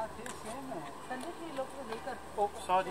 हाँ, हाँ, सॉरी